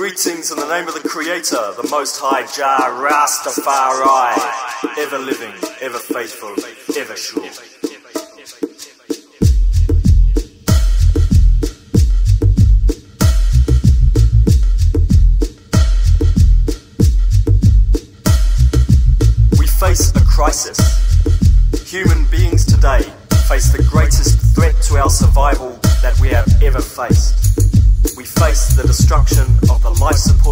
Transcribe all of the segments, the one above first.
Greetings in the name of the Creator, the Most High Jah Rastafari, ever living, ever faithful, ever sure. We face a crisis. Human beings today face the greatest threat to our survival that we have ever faced. We face the destruction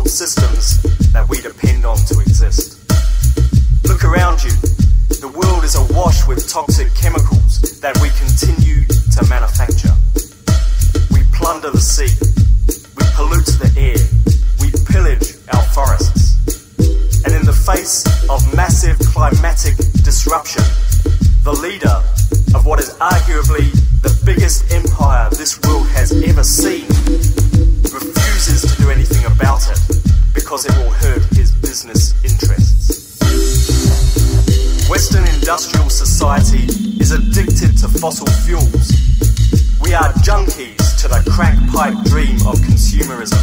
systems that we depend on to exist. Look around you. The world is awash with toxic chemicals that we continue to manufacture. We plunder the sea. We pollute the air. We pillage our forests. And in the face of massive climatic disruption, the leader of what is arguably the biggest interests. Western industrial society is addicted to fossil fuels. We are junkies to the crack pipe dream of consumerism.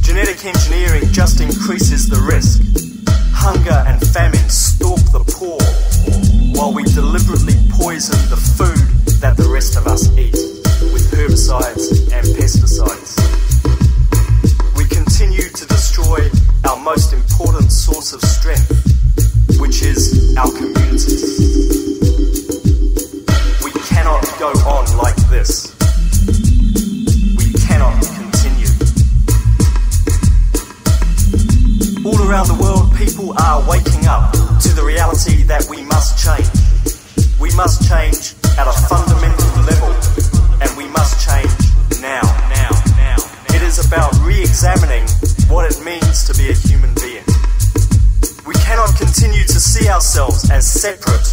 Genetic engineering just increases the risk. Hunger and famine stalk the poor, while we deliberately poison the food that the rest of us eat of strength, which is our communities. We cannot go on like this. We cannot continue. All around the world, people are waking up to the reality that we must change. We must change continue to see ourselves as separate,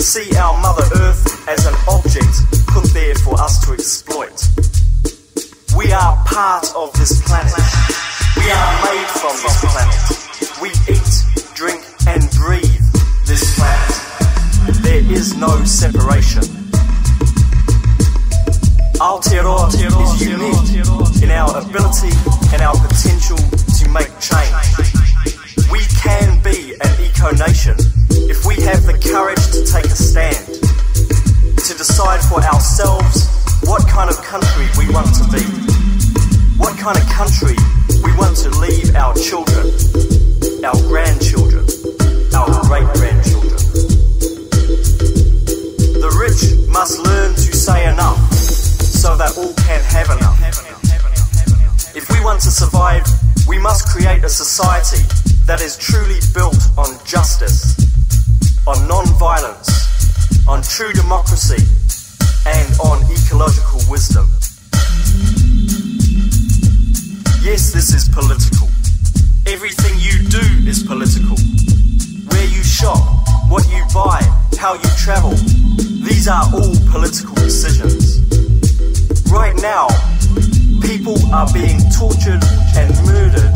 see our Mother Earth as an object put there for us to exploit. We are part of this planet. We are made from this planet. We eat, drink, and breathe this planet. There is no separation. Aotearoa is unique take a stand, to decide for ourselves what kind of country we want to be, what kind of country we want to leave our children, our grandchildren, our great grandchildren. The rich must learn to say enough so that all can have enough. If we want to survive, we must create a society that is truly built on justice, on non violence, on true democracy, and on ecological wisdom. Yes, this is political. Everything you do is political. Where you shop, what you buy, how you travel, these are all political decisions. Right now, people are being tortured and murdered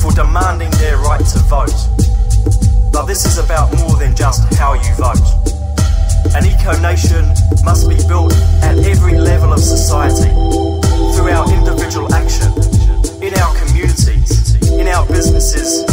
for demanding their right to vote. But this is about than just how you vote. An eco nation must be built at every level of society through our individual action, in our communities, in our businesses,